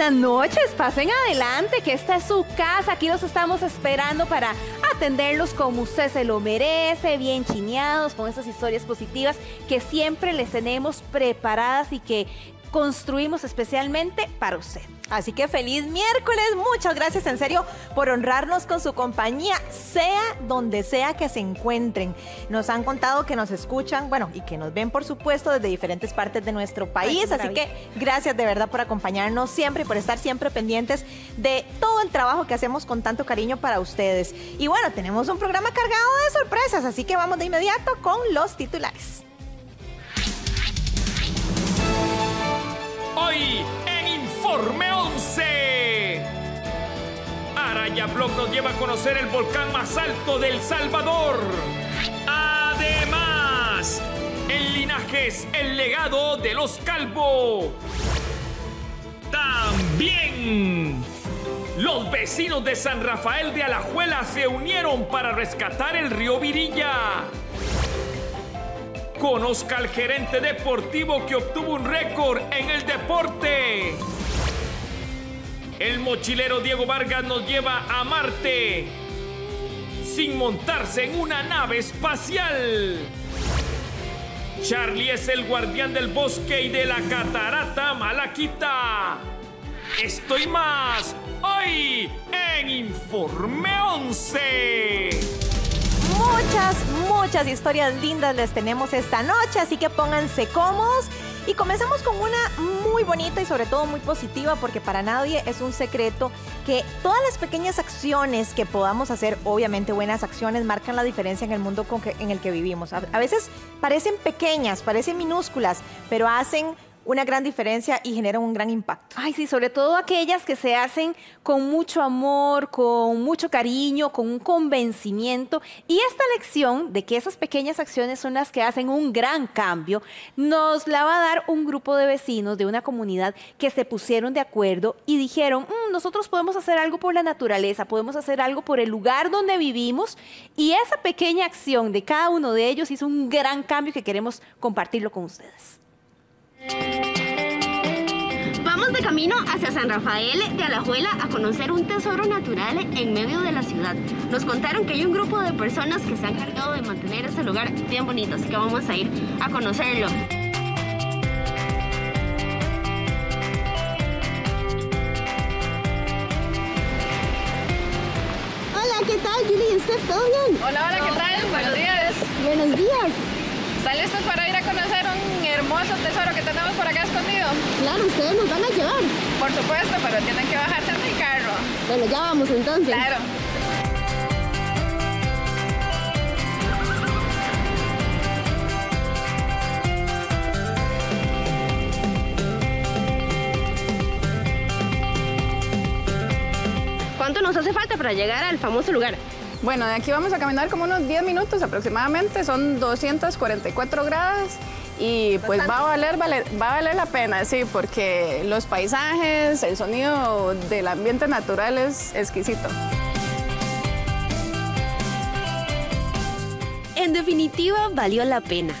buenas noches, pasen adelante, que esta es su casa, aquí los estamos esperando para atenderlos como usted se lo merece, bien chineados, con esas historias positivas que siempre les tenemos preparadas y que construimos especialmente para usted. Así que feliz miércoles, muchas gracias en serio por honrarnos con su compañía, sea donde sea que se encuentren. Nos han contado que nos escuchan, bueno, y que nos ven por supuesto desde diferentes partes de nuestro país, así que gracias de verdad por acompañarnos siempre y por estar siempre pendientes de todo el trabajo que hacemos con tanto cariño para ustedes. Y bueno, tenemos un programa cargado de sorpresas, así que vamos de inmediato con los titulares. Hoy en Informe 11. Araya Blog nos lleva a conocer el volcán más alto del Salvador. Además, el linaje es el legado de los Calvo. También, los vecinos de San Rafael de Alajuela se unieron para rescatar el río Virilla. Conozca al gerente deportivo que obtuvo un récord en el deporte. El mochilero Diego Vargas nos lleva a Marte sin montarse en una nave espacial. Charlie es el guardián del bosque y de la catarata Malaquita. Estoy más hoy en Informe 11 muchas, muchas historias lindas les tenemos esta noche, así que pónganse cómodos. Y comenzamos con una muy bonita y sobre todo muy positiva porque para nadie es un secreto que todas las pequeñas acciones que podamos hacer, obviamente buenas acciones, marcan la diferencia en el mundo en el que vivimos. A veces parecen pequeñas, parecen minúsculas, pero hacen una gran diferencia y genera un gran impacto. Ay, sí, sobre todo aquellas que se hacen con mucho amor, con mucho cariño, con un convencimiento. Y esta lección de que esas pequeñas acciones son las que hacen un gran cambio, nos la va a dar un grupo de vecinos de una comunidad que se pusieron de acuerdo y dijeron, mm, nosotros podemos hacer algo por la naturaleza, podemos hacer algo por el lugar donde vivimos. Y esa pequeña acción de cada uno de ellos hizo un gran cambio que queremos compartirlo con ustedes. Vamos de camino hacia San Rafael de Alajuela a conocer un tesoro natural en medio de la ciudad. Nos contaron que hay un grupo de personas que se han cargado de mantener este lugar bien bonito, así que vamos a ir a conocerlo. Hola, ¿qué tal, Julie? ¿Estás todo bien? Hola, hola, ¿qué tal? Buenos días. Buenos días. ¿Están listos para ir a conocer un hermoso tesoro que tenemos por acá escondido? Claro, ustedes nos van a llevar. Por supuesto, pero tienen que bajarse en mi carro. Bueno, ya vamos entonces. Claro. ¿Cuánto nos hace falta para llegar al famoso lugar? Bueno, de aquí vamos a caminar como unos 10 minutos aproximadamente, son 244 grados y pues va a, valer, va a valer la pena, sí, porque los paisajes, el sonido del ambiente natural es exquisito. En definitiva, valió la pena.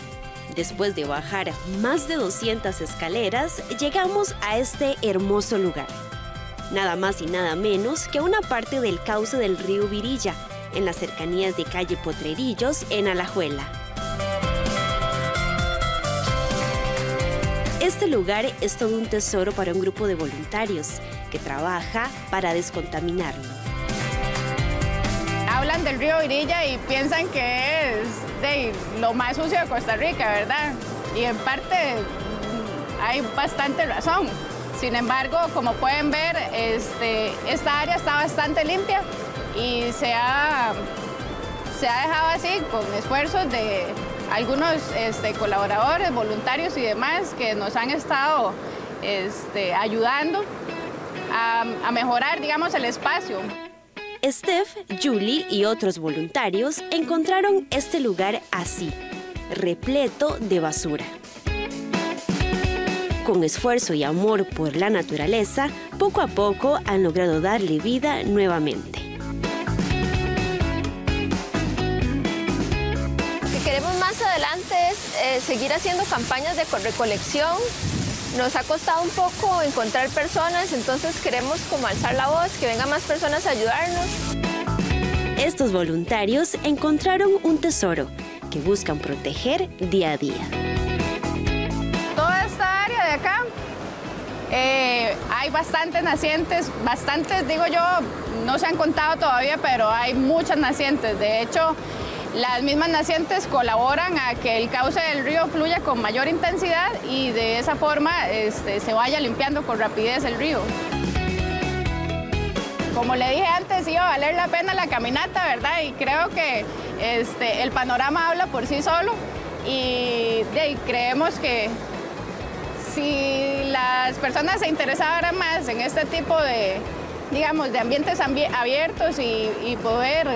Después de bajar más de 200 escaleras, llegamos a este hermoso lugar. Nada más y nada menos que una parte del cauce del río Virilla, en las cercanías de calle Potrerillos, en Alajuela. Este lugar es todo un tesoro para un grupo de voluntarios que trabaja para descontaminarlo. Hablan del río Virilla y piensan que es lo más sucio de Costa Rica, ¿verdad? Y en parte hay bastante razón. Sin embargo, como pueden ver, este, esta área está bastante limpia y se ha dejado así con esfuerzos de algunos este, colaboradores, voluntarios y demás que nos han estado este, ayudando a, a mejorar, digamos, el espacio. Steph, Julie y otros voluntarios encontraron este lugar así, repleto de basura. Con esfuerzo y amor por la naturaleza, poco a poco han logrado darle vida nuevamente. Eh, seguir haciendo campañas de recolección nos ha costado un poco encontrar personas, entonces queremos como alzar la voz, que vengan más personas a ayudarnos. Estos voluntarios encontraron un tesoro que buscan proteger día a día. Toda esta área de acá eh, hay bastantes nacientes, bastantes digo yo, no se han contado todavía, pero hay muchas nacientes. De hecho, las mismas nacientes colaboran a que el cauce del río fluya con mayor intensidad y de esa forma este, se vaya limpiando con rapidez el río. Como le dije antes, iba a valer la pena la caminata, ¿verdad? Y creo que este, el panorama habla por sí solo y creemos que si las personas se interesaran más en este tipo de, digamos, de ambientes abiertos y, poder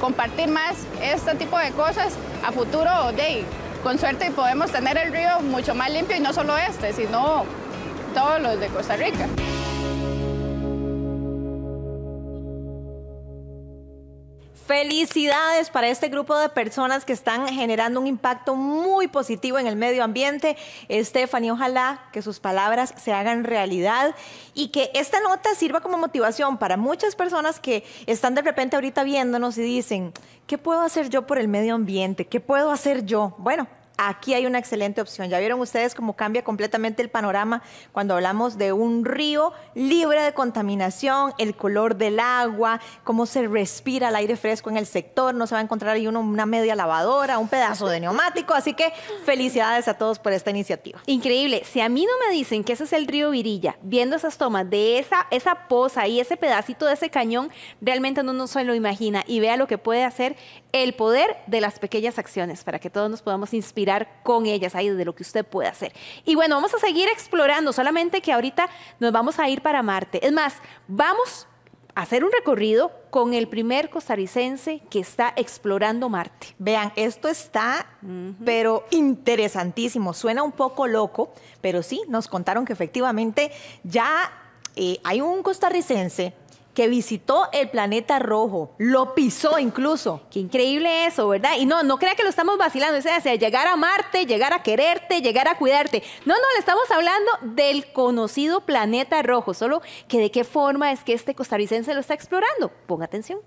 compartir más este tipo de cosas, a futuro, de, con suerte podemos tener el río mucho más limpio y no solo este, sino todos los de Costa Rica. Felicidades para este grupo de personas que están generando un impacto muy positivo en el medio ambiente. Stephanie, ojalá que sus palabras se hagan realidad y que esta nota sirva como motivación para muchas personas que están de repente ahorita viéndonos y dicen, ¿qué puedo hacer yo por el medio ambiente? ¿Qué puedo hacer yo? Bueno, aquí hay una excelente opción. Ya vieron ustedes cómo cambia completamente el panorama cuando hablamos de un río libre de contaminación, el color del agua, cómo se respira el aire fresco en el sector. No se va a encontrar ahí una media lavadora, un pedazo de neumático. Así que felicidades a todos por esta iniciativa. Increíble. Si a mí no me dicen que ese es el río Virilla, viendo esas tomas de esa, esa poza y ese pedacito de ese cañón, realmente no se lo imagina y vea lo que puede hacer el poder de las pequeñas acciones para que todos nos podamos inspirar con ellas ahí de lo que usted puede hacer. Y bueno, vamos a seguir explorando, solamente que ahorita nos vamos a ir para Marte. Es más, vamos a hacer un recorrido con el primer costarricense que está explorando Marte. Vean, esto está, pero interesantísimo. Suena un poco loco, pero sí, nos contaron que efectivamente ya eh, hay un costarricense que visitó el planeta rojo, lo pisó incluso. Qué increíble eso, ¿verdad? Y no, no crea que lo estamos vacilando, o sea, llegar a Marte, llegar a quererte, llegar a cuidarte. No, no, le estamos hablando del conocido planeta rojo, solo que de qué forma es que este costarricense lo está explorando. Ponga atención.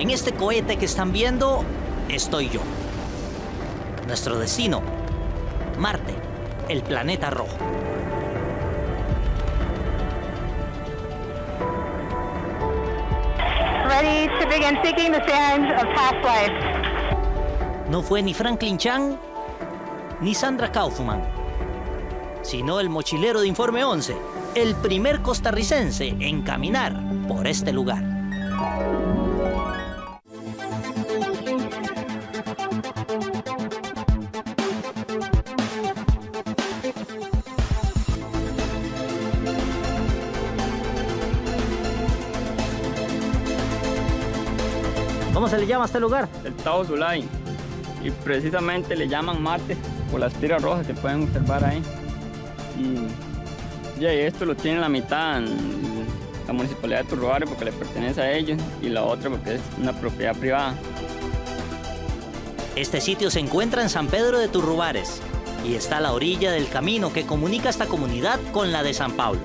En este cohete que están viendo, estoy yo nuestro destino, Marte, el planeta rojo. No fue ni Franklin Chang ni Sandra Kaufman, sino el mochilero de Informe 11, el primer costarricense en caminar por este lugar. ¿Cómo se le llama a este lugar? El Tao Zulay. Y precisamente le llaman Marte por las tiras rojas que pueden observar ahí. Y, esto lo tiene la mitad la municipalidad de Turrubares porque le pertenece a ellos y la otra porque es una propiedad privada. Este sitio se encuentra en San Pedro de Turrubares y está a la orilla del camino que comunica esta comunidad con la de San Pablo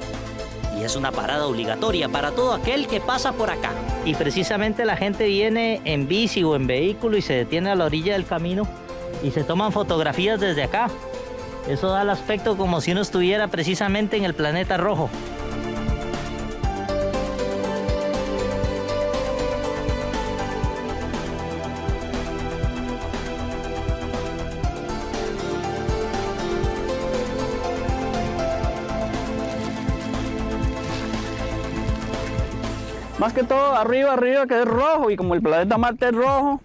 y es una parada obligatoria para todo aquel que pasa por acá. Y precisamente la gente viene en bici o en vehículo y se detiene a la orilla del camino y se toman fotografías desde acá. Eso da el aspecto como si uno estuviera precisamente en el planeta rojo. Más que todo arriba, arriba que es rojo y como el planeta Marte es rojo,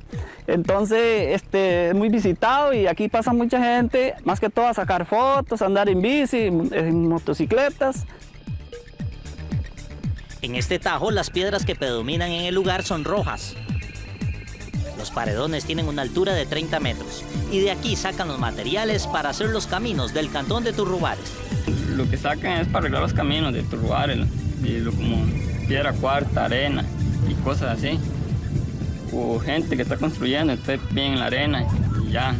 entonces este, es muy visitado y aquí pasa mucha gente, más que todo a sacar fotos, a andar en bici, en motocicletas. En este tajo las piedras que predominan en el lugar son rojas. Los paredones tienen una altura de 30 metros y de aquí sacan los materiales para hacer los caminos del cantón de Turrubares. Lo que sacan es para arreglar los caminos de Turrubares y lo como piedra cuarta, arena y cosas así. o gente que está construyendo, entonces vienen en la arena y ya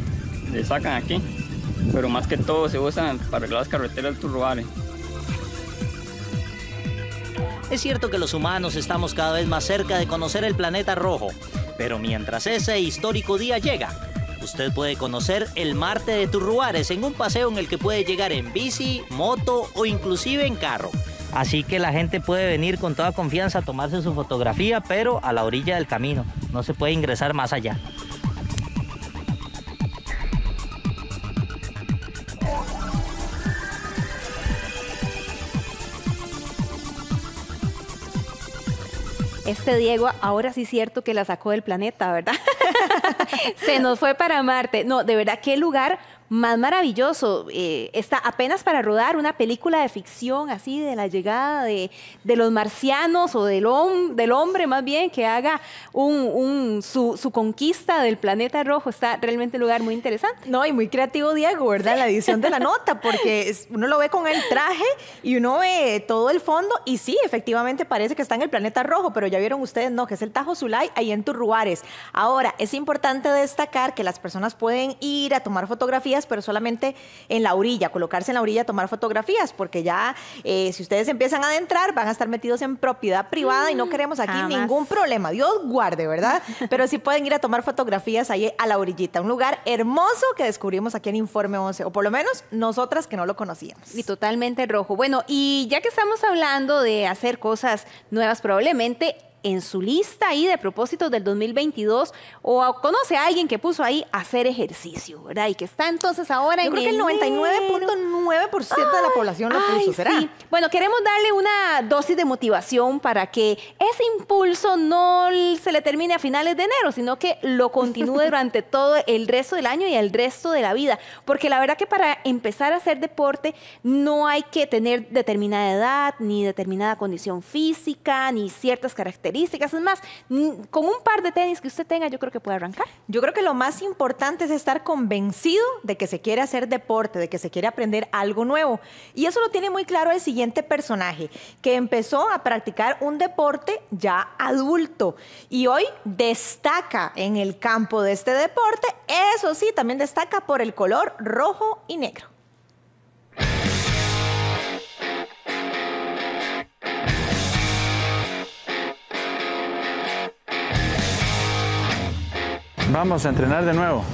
le sacan aquí. Pero más que todo se usan para arreglar las carreteras de Turruare. Es cierto que los humanos estamos cada vez más cerca de conocer el planeta rojo, pero mientras ese histórico día llega, usted puede conocer el Marte de Turruares en un paseo en el que puede llegar en bici, moto o inclusive en carro. Así que la gente puede venir con toda confianza a tomarse su fotografía, pero a la orilla del camino. No se puede ingresar más allá. Este Diego ahora sí es cierto que la sacó del planeta, ¿verdad? Se nos fue para Marte. No, de verdad, qué lugar más maravilloso. Eh, está apenas para rodar una película de ficción así de la llegada de, los marcianos o del, del, hombre más bien que haga un, su, conquista del planeta rojo. Está realmente un lugar muy interesante. No, y muy creativo Diego, ¿verdad? La edición de la nota, porque uno lo ve con el traje y uno ve todo el fondo y sí, efectivamente parece que está en el planeta rojo, pero ya vieron ustedes, no, que es el Tajo Zulay ahí en Turruares. Ahora, es importante destacar que las personas pueden ir a tomar fotografías pero solamente en la orilla, colocarse en la orilla a tomar fotografías, porque ya eh, si ustedes empiezan a adentrar van a estar metidos en propiedad privada y no mm, queremos aquí ningún problema. Dios guarde, ¿verdad? pero sí pueden ir a tomar fotografías ahí a la orillita, un lugar hermoso que descubrimos aquí en Informe 11, o por lo menos nosotras que no lo conocíamos. Y totalmente rojo. Bueno, y ya que estamos hablando de hacer cosas nuevas, probablemente en su lista ahí de propósitos del 2022 o conoce a alguien que puso ahí hacer ejercicio, ¿verdad? Y que está entonces ahora Yo en creo que el 99.9% de la población lo puso, ¿será? Sí. Bueno, queremos darle una dosis de motivación para que ese impulso no se le termine a finales de enero, sino que lo continúe durante todo el resto del año y el resto de la vida. Porque la verdad que para empezar a hacer deporte no hay que tener determinada edad, ni determinada condición física, ni ciertas características es más, con un par de tenis que usted tenga, yo creo que puede arrancar. Yo creo que lo más importante es estar convencido de que se quiere hacer deporte, de que se quiere aprender algo nuevo. Y eso lo tiene muy claro el siguiente personaje, que empezó a practicar un deporte ya adulto y hoy destaca en el campo de este deporte. Eso sí, también destaca por el color rojo y negro. Vamos a entrenar de nuevo.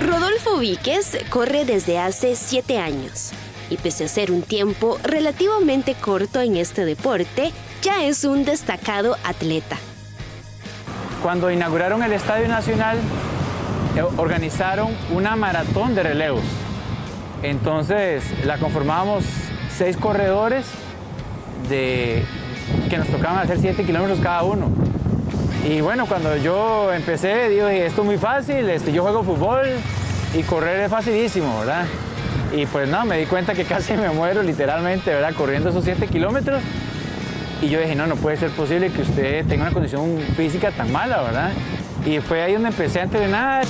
Rodolfo Víquez corre desde hace siete años y pese a ser un tiempo relativamente corto en este deporte, ya es un destacado atleta. Cuando inauguraron el Estadio Nacional, eh, organizaron una maratón de relevos. Entonces la conformábamos seis corredores de, que nos tocaban hacer siete kilómetros cada uno. Y bueno, cuando yo empecé, dije, esto es muy fácil, este, yo juego fútbol y correr es facilísimo, ¿verdad? Y pues no, me di cuenta que casi me muero literalmente, ¿verdad? Corriendo esos 7 kilómetros. Y yo dije, no, no puede ser posible que usted tenga una condición física tan mala, ¿verdad? Y fue ahí donde empecé a entrenar.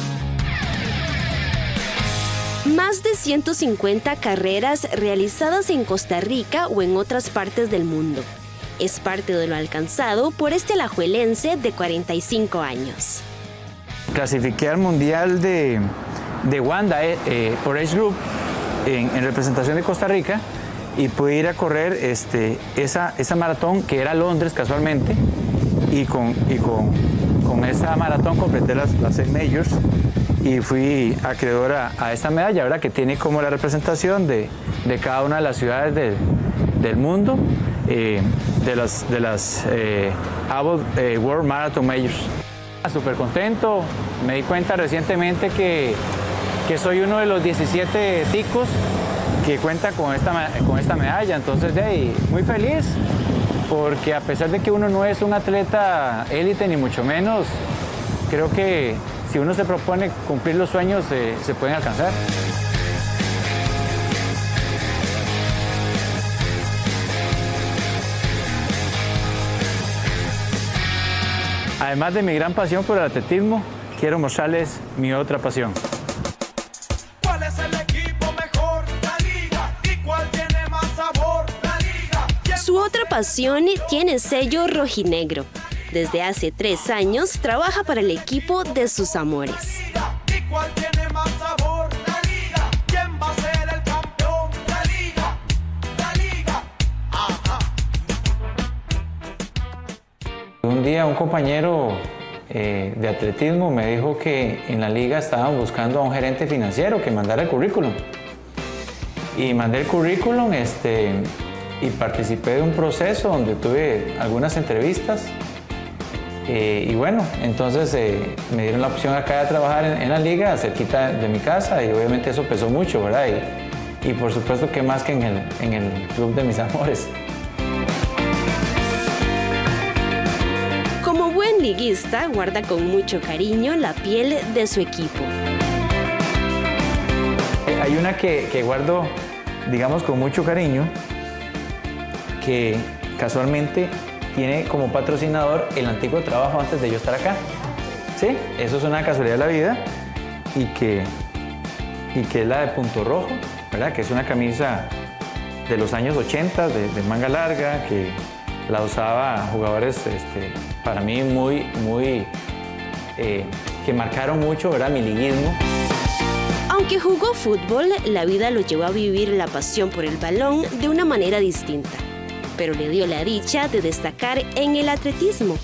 Más de 150 carreras realizadas en Costa Rica o en otras partes del mundo es parte de lo alcanzado por este alajuelense de 45 años. Clasifiqué al Mundial de, de Wanda eh, eh, por Age Group en, representación de Costa Rica y pude ir a correr este, esa, esa maratón que era Londres casualmente y con, y con, con esa maratón completé las, las seis majors y fui acreedora a esta medalla, ¿verdad? que tiene como la representación de, de cada una de las ciudades del, del mundo eh, de las, de las eh, eh, World Marathon Majors. Súper contento, me di cuenta recientemente que, que, soy uno de los 17 ticos que cuenta con esta, con esta medalla, entonces de muy feliz porque a pesar de que uno no es un atleta élite ni mucho menos, creo que si uno se propone cumplir los sueños se pueden alcanzar. Además de mi gran pasión por el atletismo, quiero mostrarles mi otra pasión. ¿Cuál es el equipo mejor? La liga. ¿Y cuál tiene más sabor? La liga. Su otra pasión tiene sello rojinegro. Desde hace tres años trabaja para el equipo de sus amores. Día un compañero eh, de atletismo me dijo que en la liga estaban buscando a un gerente financiero que mandara el currículum. Y mandé el currículum este, y participé de un proceso donde tuve algunas entrevistas. Eh, y bueno, entonces eh, me dieron la opción acá de trabajar en, la liga, cerquita de mi casa, y obviamente eso pesó mucho, ¿verdad? Y, y por supuesto que más que en el club de mis amores. Buen liguista, guarda con mucho cariño la piel de su equipo. Eh, Hay una que, que guardo, digamos, con mucho cariño, que casualmente tiene como patrocinador el antiguo trabajo antes de yo estar acá. ¿Sí? Eso es una casualidad de la vida y que, y que es la de punto rojo, ¿verdad? Que es una camisa de los años 80, de, de manga larga, que la usaba jugadores este, para mí muy, muy, eh, que marcaron mucho, ¿verdad? Mi liguismo. Aunque jugó fútbol, la vida lo llevó a vivir la pasión por el balón de una manera distinta, pero le dio la dicha de destacar en el atletismo,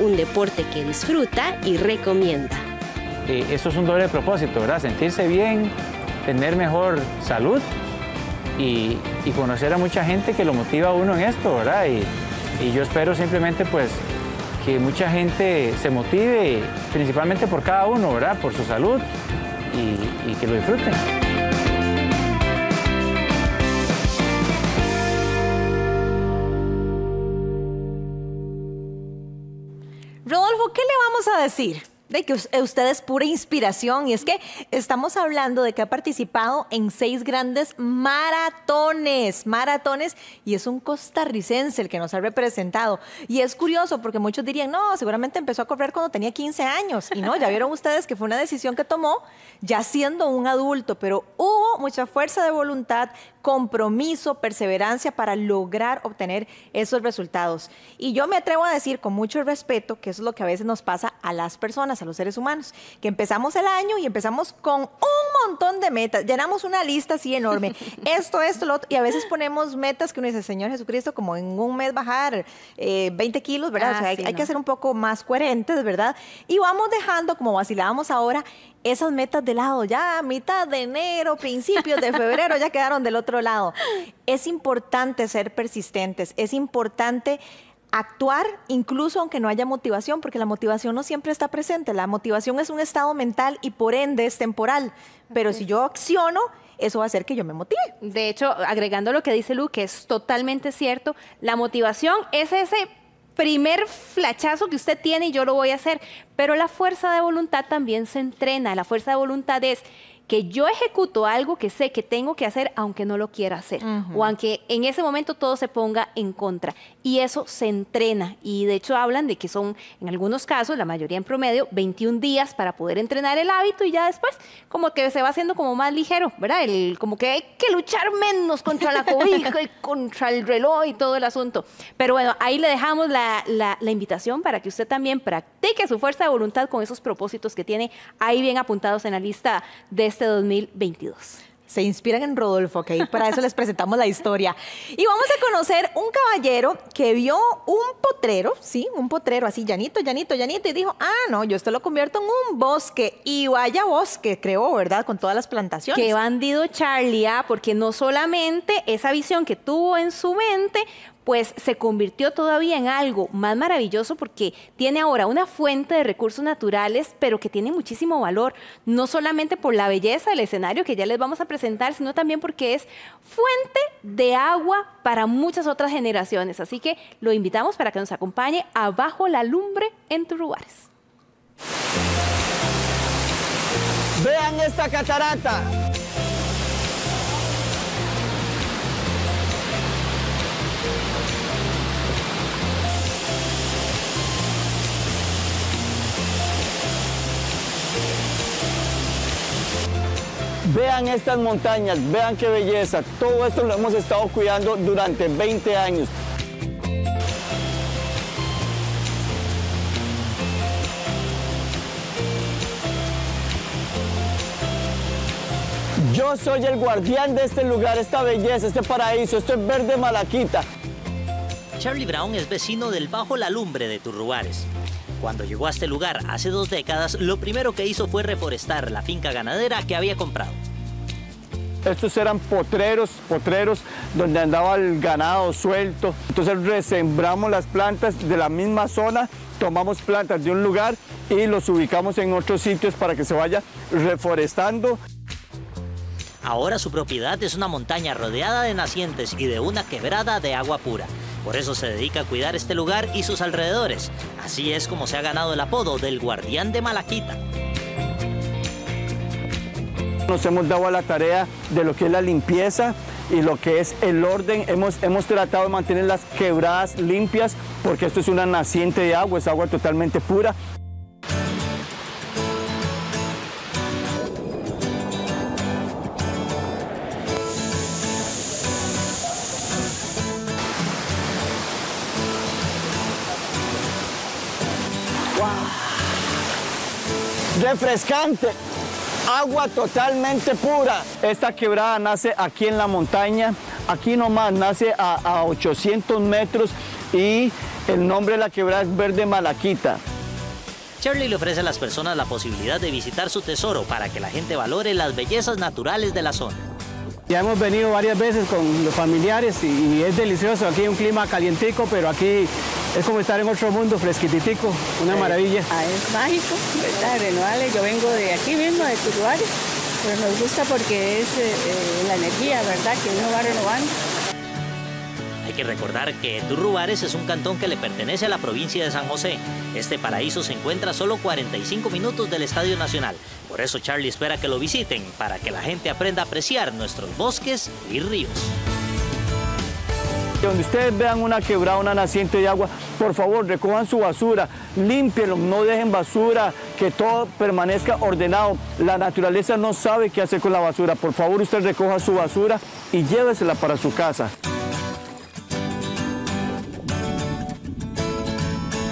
un deporte que disfruta y recomienda. Eh, eso es un doble propósito, ¿verdad? Sentirse bien, tener mejor salud y, y conocer a mucha gente que lo motiva a uno en esto, ¿verdad? Y, y yo espero simplemente pues que mucha gente se motive, principalmente por cada uno, ¿verdad? Por su salud y, que lo disfruten. Rodolfo, ¿qué le vamos a decir? De que us- usted es pura inspiración y es que estamos hablando de que ha participado en seis grandes maratones, maratones y es un costarricense el que nos ha representado. Y es curioso porque muchos dirían, no, seguramente empezó a correr cuando tenía 15 años y no, ya vieron ustedes que fue una decisión que tomó ya siendo un adulto, pero hubo mucha fuerza de voluntad, compromiso, perseverancia para lograr obtener esos resultados. Y yo me atrevo a decir con mucho respeto que eso es lo que a veces nos pasa a las personas, a los seres humanos, que empezamos el año y empezamos con un montón de metas, llenamos una lista así enorme, esto, esto, lo otro, y a veces ponemos metas que uno dice, Señor Jesucristo, como en un mes bajar eh, 20 kilos, ¿verdad? Ah, o sea, hay, sí, hay no. que ser un poco más coherentes, ¿verdad? Y vamos dejando, como vacilábamos ahora, esas metas de lado, ya a mitad de enero, principios de febrero, ya quedaron del otro lado. Es importante ser persistentes, es importante actuar incluso aunque no haya motivación, porque la motivación no siempre está presente. La motivación es un estado mental y por ende es temporal. Pero si yo acciono, eso va a hacer que yo me motive. De hecho, agregando lo que dice Lu, que es totalmente cierto, la motivación es ese primer flachazo que usted tiene y yo lo voy a hacer, pero la fuerza de voluntad también se entrena. La fuerza de voluntad es que yo ejecuto algo que sé que tengo que hacer aunque no lo quiera hacer. O aunque en ese momento todo se ponga en contra y eso se entrena y de hecho hablan de que son en algunos casos, la mayoría en promedio, 21 días para poder entrenar el hábito y ya después como que se va haciendo como más ligero, ¿verdad? El, como que hay que luchar menos contra la cobija y contra el reloj y todo el asunto. Pero bueno, ahí le dejamos la, la- la invitación para que usted también practique su fuerza de voluntad con esos propósitos que tiene ahí bien apuntados en la lista de este 2022. Se inspiran en Rodolfo, ¿ok? Para eso les presentamos la historia. Y vamos a conocer un caballero que vio un potrero, sí, un potrero así, llanito, llanito, llanito, y dijo, ah, no, yo esto lo convierto en un bosque. Y vaya bosque, creó, ¿verdad? Con todas las plantaciones. Qué bandido Charlie, ¿ah? porque no solamente esa visión que tuvo en su mente, pues se convirtió todavía en algo más maravilloso porque tiene ahora una fuente de recursos naturales, pero que tiene muchísimo valor, no solamente por la belleza del escenario que ya les vamos a presentar, sino también porque es fuente de agua para muchas otras generaciones. Así que lo invitamos para que nos acompañe a Bajo la Lumbre en Turrubares. Vean esta catarata. Vean estas montañas, vean qué belleza. Todo esto lo hemos estado cuidando durante 20 años. Yo soy el guardián de este lugar, esta belleza, este paraíso, esto es verde malaquita. Charlie Brown es vecino del Bajo La Lumbre de Turruares, cuando llegó a este lugar hace dos décadas, lo primero que hizo fue reforestar la finca ganadera que había comprado. Estos eran potreros, potreros donde andaba el ganado suelto. Entonces resembramos las plantas de la misma zona, tomamos plantas de un lugar y los ubicamos en otros sitios para que se vaya reforestando. Ahora su propiedad es una montaña rodeada de nacientes y de una quebrada de agua pura. Por eso se dedica a cuidar este lugar y sus alrededores. Así es como se ha ganado el apodo del guardián de Malaquita. Nos hemos dado a la tarea de lo que es la limpieza y lo que es el orden. Hemos, hemos tratado de mantener las quebradas limpias porque esto es una naciente de agua, es agua totalmente pura. Refrescante, agua totalmente pura. Esta quebrada nace aquí en la montaña, aquí nomás nace a, a 800 metros y el nombre de la quebrada es Verde Malaquita. Charlie le ofrece a las personas la posibilidad de visitar su tesoro para que la gente valore las bellezas naturales de la zona. Ya hemos venido varias veces con los familiares y, y es delicioso. Aquí hay un clima calientico, pero aquí es como estar en otro mundo, fresquititico, una maravilla. Ah, es mágico, ¿verdad? Renovable. Yo vengo de aquí mismo, de Turuares, pero nos gusta porque es eh, eh, la energía, ¿verdad? Que uno va renovando. Hay que recordar que Turrubares es un cantón que le pertenece a la provincia de San José. Este paraíso se encuentra a solo 45 minutos del Estadio Nacional. Por eso Charlie espera que lo visiten, para que la gente aprenda a apreciar nuestros bosques y ríos. Donde ustedes vean una quebrada, una naciente de agua, por favor recojan su basura, límpienlo, no dejen basura, que todo permanezca ordenado. La naturaleza no sabe qué hacer con la basura. Por favor usted recoja su basura y llévesela para su casa.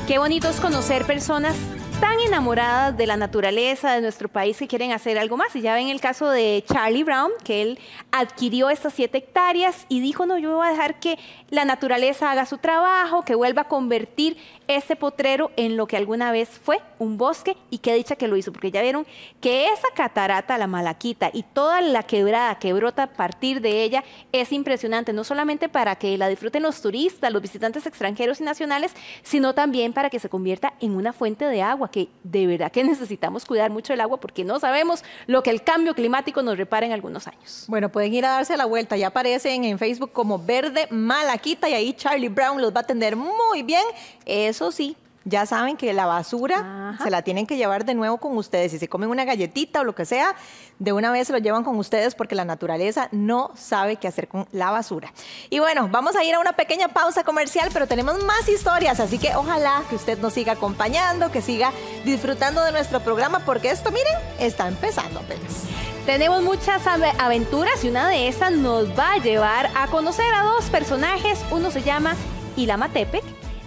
Qué bonito es conocer personas tan enamoradas de la naturaleza de nuestro país que quieren hacer algo más. Y ya ven el caso de Charlie Brown, que él adquirió estas siete hectáreas y dijo, no, yo voy a dejar que la naturaleza haga su trabajo, que vuelva a convertir este potrero en lo que alguna vez fue un bosque y qué dicha que lo hizo, porque ya vieron que esa catarata, la Malaquita y toda la quebrada que brota a partir de ella es impresionante, no solamente para que la disfruten los turistas, los visitantes extranjeros y nacionales, sino también para que se convierta en una fuente de agua, que de verdad que necesitamos cuidar mucho el agua porque no sabemos lo que el cambio climático nos repara en algunos años. Bueno, pueden ir a darse la vuelta. Ya aparecen en Facebook como Verde Malaquita y ahí Charlie Brown los va a atender muy bien. Eso sí. Ya saben que la basura se la tienen que llevar de nuevo con ustedes. Si se comen una galletita o lo que sea, de una vez se lo llevan con ustedes porque la naturaleza no sabe qué hacer con la basura. Y bueno, vamos a ir a una pequeña pausa comercial, pero tenemos más historias, así que ojalá que usted nos siga acompañando, que siga disfrutando de nuestro programa, porque esto, miren, está empezando apenas. Tenemos muchas ave- aventuras y una de esas nos va a llevar a conocer a dos personajes. Uno se llama Ilama Tepec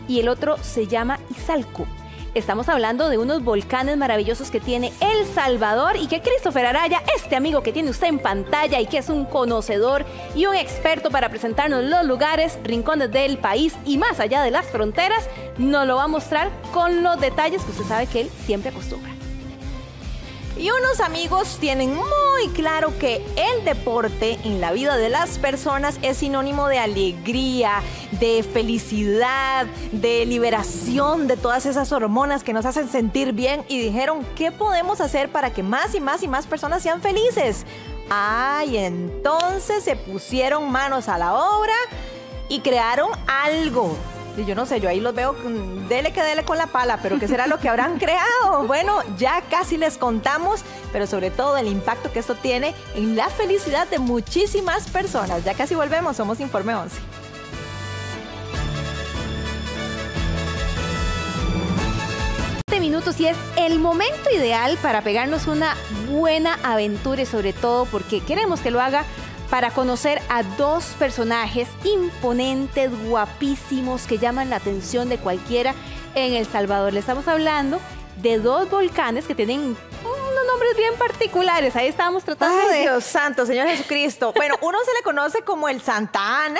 y el otro se llama Izalco. Estamos hablando de unos volcanes maravillosos que tiene El Salvador y que Christopher Araya, este amigo que tiene usted en pantalla y que es un conocedor y un experto para presentarnos los lugares, rincones del país y más allá de las fronteras, nos lo va a mostrar con los detalles que usted sabe que él siempre acostumbra. Y unos amigos tienen muy claro que el deporte en la vida de las personas es sinónimo de alegría, de felicidad, de liberación de todas esas hormonas que nos hacen sentir bien y dijeron, ¿qué podemos hacer para que más y más y más personas sean felices? Ay, entonces se pusieron manos a la obra y crearon algo. Y yo no sé, yo ahí los veo, dele que dele con la pala, pero ¿qué será lo que habrán creado? Bueno, ya casi les contamos, pero sobre todo el impacto que esto tiene en la felicidad de muchísimas personas. Ya casi volvemos, somos Informe 11. minutos y es el momento ideal para pegarnos una buena aventura y sobre todo porque queremos que lo haga para conocer a dos personajes imponentes, guapísimos, que llaman la atención de cualquiera en El Salvador. Le estamos hablando de dos volcanes que tienen nombres bien particulares. Ahí estábamos tratando Ay, de... Dios santo, Señor Jesucristo. Bueno, uno se le conoce como el Santa Ana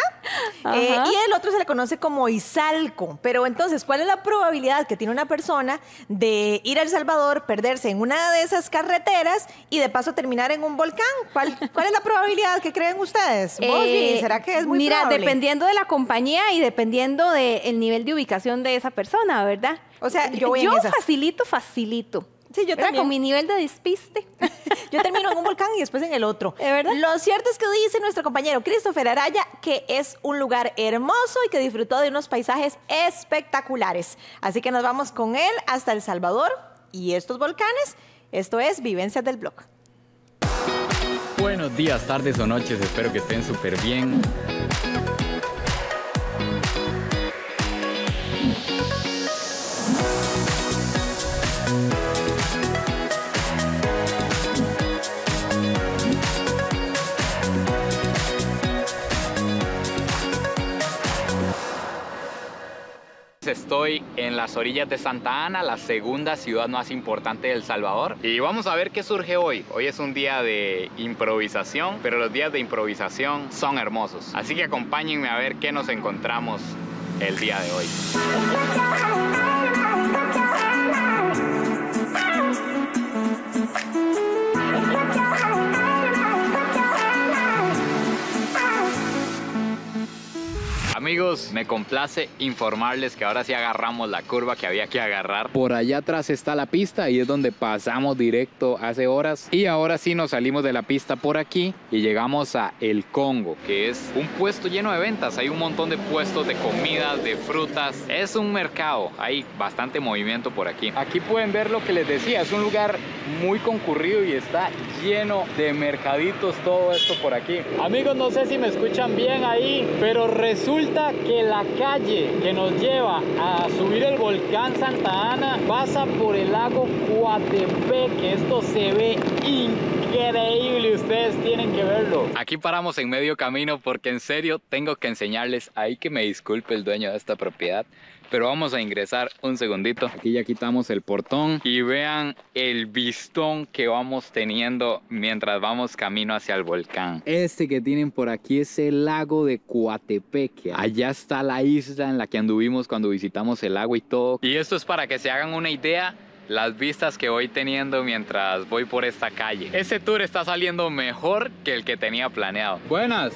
eh, y el otro se le conoce como Izalco. Pero entonces, ¿cuál es la probabilidad que tiene una persona de ir a El Salvador, perderse en una de esas carreteras y de paso terminar en un volcán? ¿Cuál, cuál es la probabilidad que creen ustedes? ¿Vos, Eh? ¿Será que es muy Mira, probable? dependiendo de la compañía y dependiendo del nivel de ubicación de esa persona, ¿verdad? O sea, yo voy en esas. facilito, facilito. Sí, yo ¿Verdad? también. Con mi nivel de despiste. Yo termino en un volcán y después en el otro. ¿Es verdad? Lo cierto es que dice nuestro compañero Christopher Araya que es un lugar hermoso y que disfrutó de unos paisajes espectaculares. Así que nos vamos con él hasta El Salvador y estos volcanes. Esto es Vivencias del Blog. Buenos días, tardes o noches, espero que estén súper bien. Estoy en las orillas de Santa Ana, la segunda ciudad más importante de El Salvador. Y vamos a ver qué surge hoy. Hoy es un día de improvisación, pero los días de improvisación son hermosos. Así que acompáñenme a ver qué nos encontramos el día de hoy. Amigos, me complace informarles que ahora sí agarramos la curva que había que agarrar. Por allá atrás está la pista y es donde pasamos directo hace horas. Y ahora sí nos salimos de la pista por aquí y llegamos a El Congo, que es un puesto lleno de ventas. Hay un montón de puestos de comidas, de frutas. Es un mercado, hay bastante movimiento por aquí. Aquí pueden ver lo que les decía, es un lugar muy concurrido y está lleno de mercaditos, todo esto por aquí. Amigos, no sé si me escuchan bien ahí, pero resulta que la calle que nos lleva a subir el volcán Santa Ana pasa por el lago Coatepeque. Esto se ve increíble, ustedes tienen que verlo. Aquí paramos en medio camino porque en serio tengo que enseñarles ahí que me disculpe el dueño de esta propiedad. Pero vamos a ingresar un segundito. Aquí ya quitamos el portón y vean el vistón que vamos teniendo mientras vamos camino hacia el volcán. Este que tienen por aquí es el lago de Coatepeque. Allá está la isla en la que anduvimos cuando visitamos el lago y todo. Y esto es para que se hagan una idea las vistas que voy teniendo mientras voy por esta calle. Este tour está saliendo mejor que el que tenía planeado. Buenas.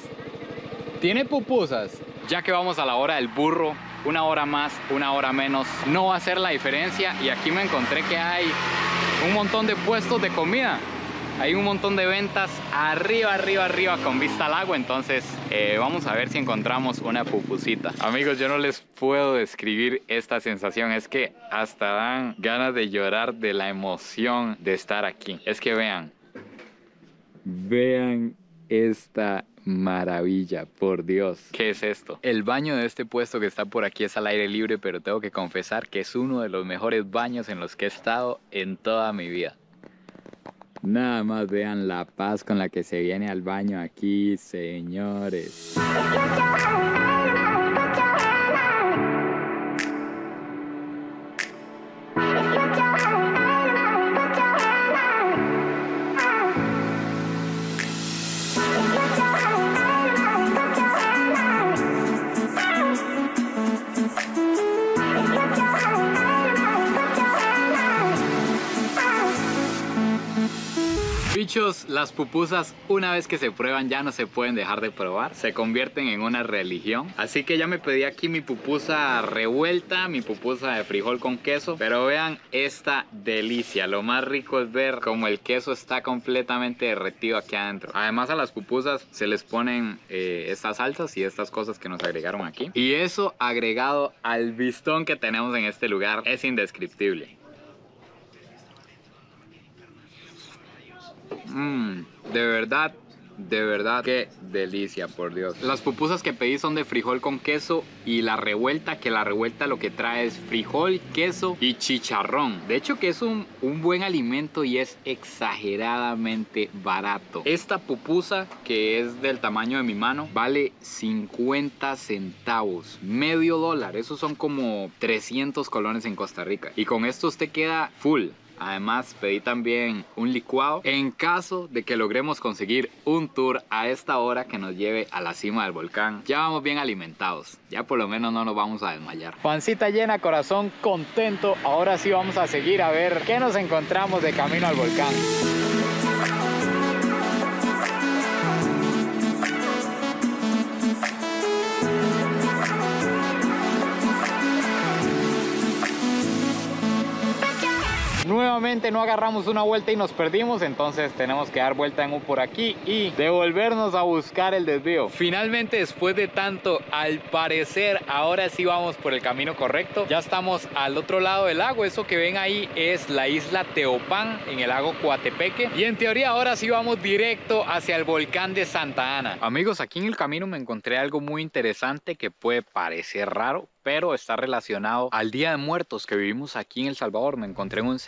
¿Tiene pupusas? Ya que vamos a la hora del burro, una hora más, una hora menos, no va a hacer la diferencia. Y aquí me encontré que hay un montón de puestos de comida. Hay un montón de ventas arriba, arriba, arriba con vista al agua. Entonces eh, vamos a ver si encontramos una pupusita. Amigos, yo no les puedo describir esta sensación. Es que hasta dan ganas de llorar de la emoción de estar aquí. Es que vean. Vean esta maravilla, por Dios. ¿Qué es esto? El baño de este puesto que está por aquí es al aire libre, pero tengo que confesar que es uno de los mejores baños en los que he estado en toda mi vida. Nada más vean la paz con la que se viene al baño aquí, señores. Bichos, las pupusas una vez que se prueban ya no se pueden dejar de probar, se convierten en una religión. Así que ya me pedí aquí mi pupusa revuelta, mi pupusa de frijol con queso, pero vean esta delicia. Lo más rico es ver cómo el queso está completamente derretido aquí adentro. Además a las pupusas se les ponen eh, estas salsas y estas cosas que nos agregaron aquí. Y eso agregado al bistón que tenemos en este lugar es indescriptible. Mmm, de verdad, de verdad, qué delicia, por Dios. Las pupusas que pedí son de frijol con queso y la revuelta, que la revuelta lo que trae es frijol, queso y chicharrón. De hecho que es un, un buen alimento y es exageradamente barato. Esta pupusa, que es del tamaño de mi mano, vale 50 centavos, medio dólar. Esos son como 300 colones en Costa Rica. Y con esto usted queda full Además, pedí también un licuado en caso de que logremos conseguir un tour a esta hora que nos lleve a la cima del volcán. Ya vamos bien alimentados, ya por lo menos no nos vamos a desmayar. Pancita llena, corazón contento. Ahora sí vamos a seguir a ver qué nos encontramos de camino al volcán. Nuevamente no agarramos una vuelta y nos perdimos, entonces tenemos que dar vuelta en U por aquí y devolvernos a buscar el desvío. Finalmente, después de tanto, al parecer, ahora sí vamos por el camino correcto. Ya estamos al otro lado del lago. Eso que ven ahí es la isla Teopán en el lago Coatepeque. Y en teoría ahora sí vamos directo hacia el volcán de Santa Ana. Amigos, aquí en el camino me encontré algo muy interesante que puede parecer raro, pero está relacionado al Día de Muertos que vivimos aquí en El Salvador. Me encontré en un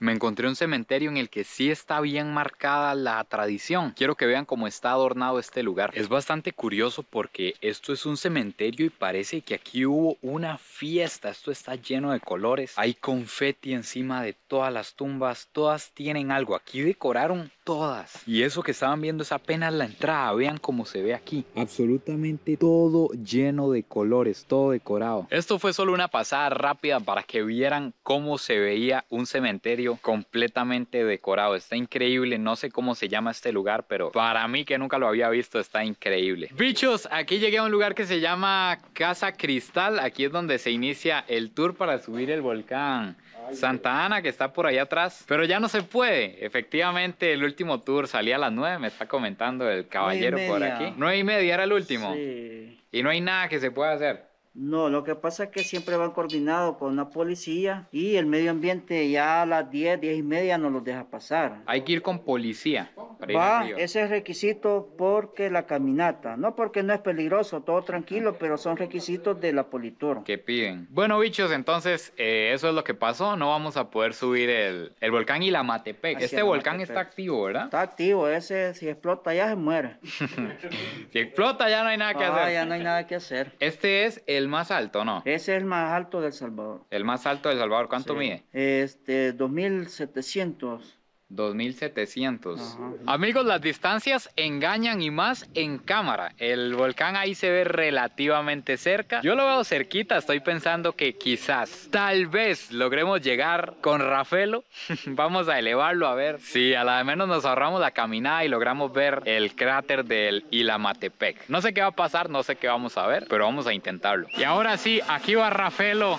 Me encontré un cementerio en el que sí está bien marcada la tradición. Quiero que vean cómo está adornado este lugar. Es bastante curioso porque esto es un cementerio y parece que aquí hubo una fiesta. Esto está lleno de colores. Hay confeti encima de todas las tumbas. Todas tienen algo. Aquí decoraron todas. Y eso que estaban viendo es apenas la entrada. Vean cómo se ve aquí. Absolutamente todo lleno de colores, todo decorado. Esto fue solo una pasada rápida para que vieran cómo se veía un cementerio completamente decorado. Está increíble. No sé cómo se llama este lugar, pero para mí que nunca lo había visto está increíble. Bichos, aquí llegué a un lugar que se llama Casa Cristal. Aquí es donde se inicia el tour para subir el volcán. Santa Ana que está por allá atrás, pero ya no se puede. Efectivamente, el último tour salía a las 9, me está comentando el caballero por aquí. 9 y media era el último. Sí. Y no hay nada que se pueda hacer. No, lo que pasa es que siempre van coordinados con la policía y el medio ambiente ya a las 10, 10 y media no los deja pasar. Hay que ir con policía. para Va, ese es requisito porque la caminata, no porque no es peligroso, todo tranquilo, pero son requisitos de la Politur. que piden. Bueno, bichos, entonces eh, eso es lo que pasó. No vamos a poder subir el, el volcán Ilamatepec. Hacia Este volcán está activo, ¿verdad? Está activo, ese si explota ya se muere. Si explota ya no hay nada que Ah, hacer. ya no hay nada que hacer. Este es el más alto, ¿no? Ese es el más alto del Salvador. El más alto de El Salvador. ¿Cuánto Sí. mide? Este, 2700. 2700. Amigos, las distancias engañan y más en cámara. El volcán ahí se ve relativamente cerca. Yo lo veo cerquita, estoy pensando que quizás, tal vez logremos llegar con Rafelo. Vamos a elevarlo a ver si a la de menos nos ahorramos la caminada y logramos ver el cráter del Ilamatepec. No sé qué va a pasar, no sé qué vamos a ver, pero vamos a intentarlo. Y ahora sí, aquí va Rafelo.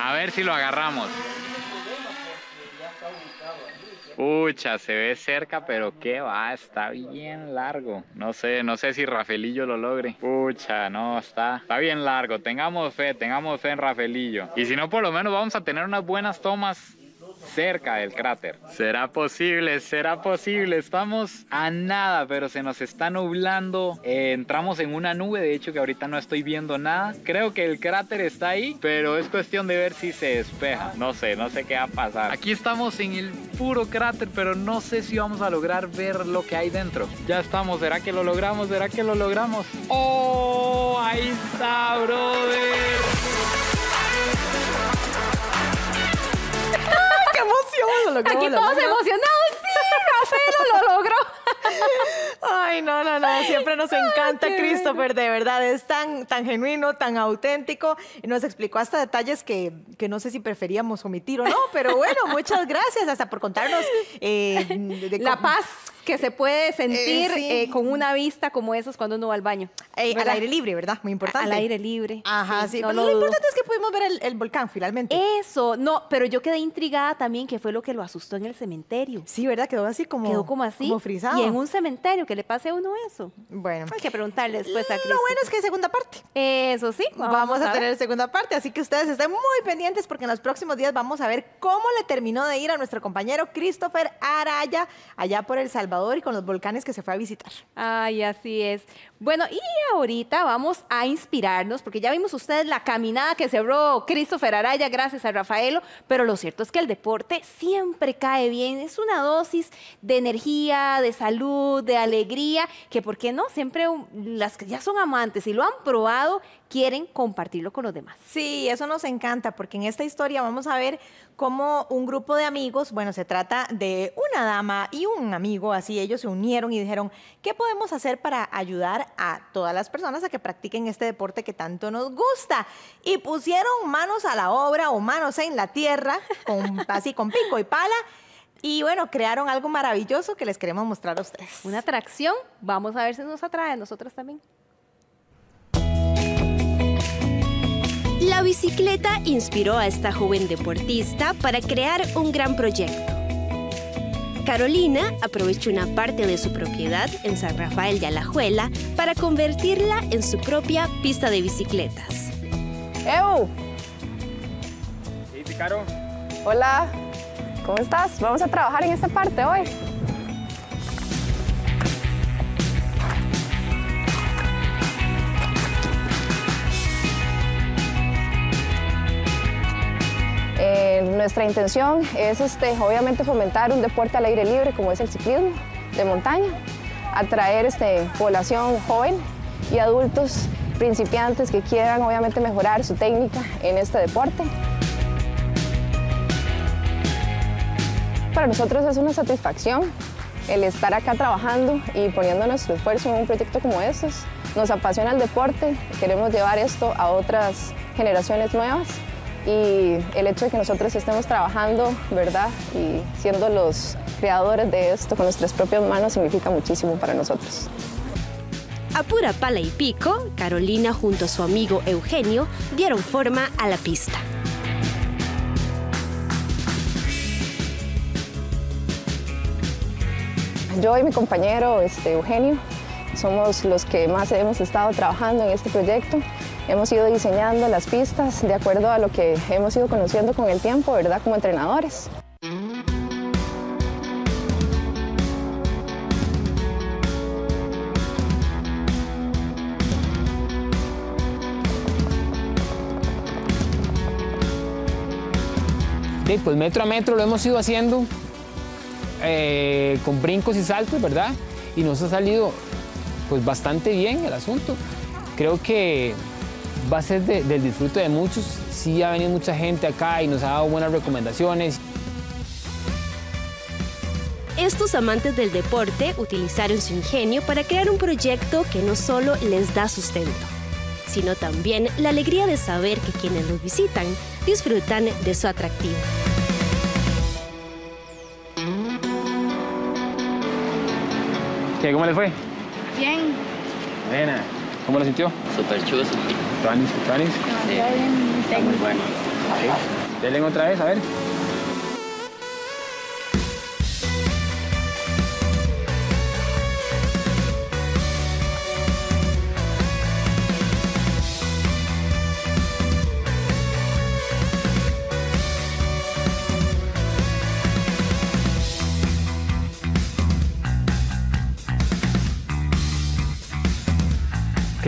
A ver si lo agarramos. Pucha, se ve cerca, pero qué va, está bien largo. No sé, no sé si Rafelillo lo logre. Pucha, no, está, está bien largo. Tengamos fe, tengamos fe en Rafelillo. Y si no, por lo menos vamos a tener unas buenas tomas cerca del cráter. ¿Será posible? ¿Será posible? Estamos a nada, pero se nos está nublando. Eh, entramos en una nube, de hecho que ahorita no estoy viendo nada. Creo que el cráter está ahí, pero es cuestión de ver si se despeja. No sé, no sé qué va a pasar. Aquí estamos en el puro cráter, pero no sé si vamos a lograr ver lo que hay dentro. Ya estamos, ¿será que lo logramos? ¿Será que lo logramos? ¡Oh! Ahí está, brother. ¡Qué emoción! Lo logró, Aquí lo todos logró. emocionados. Sí, Rafael lo logró. Ay, no, no, no, siempre nos encanta Christopher, de verdad, es tan, tan genuino, tan auténtico, y nos explicó hasta detalles que, que no sé si preferíamos omitir o no, pero bueno, muchas gracias hasta por contarnos eh, de La paz que se puede sentir Eh, sí. eh, con una vista como esas cuando uno va al baño. Al aire libre, ¿verdad? Muy importante. Al aire libre. Ajá, sí, no pero lo importante es que pudimos ver el, el volcán finalmente. Eso, no, pero yo quedé intrigada también que fue lo que lo asustó en el cementerio. Sí, ¿verdad? Quedó así como, Quedó como así. como frisado. Y en un cementerio, que le pase a uno eso. Bueno. Hay que preguntarle después a Cristo. Lo bueno es que hay segunda parte. Eso sí. Vamos, a, ver. tener segunda parte, así que ustedes estén muy pendientes porque en los próximos días vamos a ver cómo le terminó de ir a nuestro compañero Christopher Araya allá por El Salvador y con los volcanes que se fue a visitar. Ay, así es. Bueno, y ahorita vamos a inspirarnos, porque ya vimos ustedes la caminada que cerró Christopher Araya gracias a Rafaelo, pero lo cierto es que el deporte siempre cae bien, es una dosis de energía, de salud, de alegría, que por qué no, siempre las que ya son amantes y lo han probado, quieren compartirlo con los demás. Sí, eso nos encanta porque en esta historia vamos a ver cómo un grupo de amigos, bueno, se trata de una dama y un amigo, así ellos se unieron y dijeron, ¿qué podemos hacer para ayudar a todas las personas a que practiquen este deporte que tanto nos gusta? Y pusieron manos a la obra o manos en la tierra, con, así con pico y pala. Y bueno, crearon algo maravilloso que les queremos mostrar a ustedes. Una atracción, vamos a ver si nos atrae a nosotros también. La bicicleta inspiró a esta joven deportista para crear un gran proyecto. Carolina aprovechó una parte de su propiedad en San Rafael de Alajuela para convertirla en su propia pista de bicicletas. ¡Eu! Sí, Caro. Hola, ¿cómo estás? Vamos a trabajar en esta parte hoy. Eh, nuestra intención es este, obviamente fomentar un deporte al aire libre como es el ciclismo de montaña, atraer este, población joven y adultos principiantes que quieran obviamente mejorar su técnica en este deporte. Para nosotros es una satisfacción el estar acá trabajando y poniendo nuestro esfuerzo en un proyecto como estos. Nos apasiona el deporte, queremos llevar esto a otras generaciones nuevas y el hecho de que nosotros estemos trabajando, ¿verdad? Y siendo los creadores de esto con nuestras propias manos significa muchísimo para nosotros. A pura pala y pico, Carolina junto a su amigo Eugenio dieron forma a la pista. Yo y mi compañero este, Eugenio somos los que más hemos estado trabajando en este proyecto. Hemos ido diseñando las pistas de acuerdo a lo que hemos ido conociendo con el tiempo, ¿verdad? Como entrenadores. Sí, pues metro a metro lo hemos ido haciendo eh, con brincos y saltos, ¿verdad? Y nos ha salido pues bastante bien el asunto. Creo que va a ser de- del disfrute de muchos. Sí ha venido mucha gente acá y nos ha dado buenas recomendaciones. Estos amantes del deporte utilizaron su ingenio para crear un proyecto que no solo les da sustento, sino también la alegría de saber que quienes los visitan disfrutan de su atractivo. ¿Qué, ¿Cómo le fue? Bien. Buena. ¿Cómo lo sintió? Súper chuzo. Tuanis, tuanis. Está muy bueno. Denle otra vez, a ver.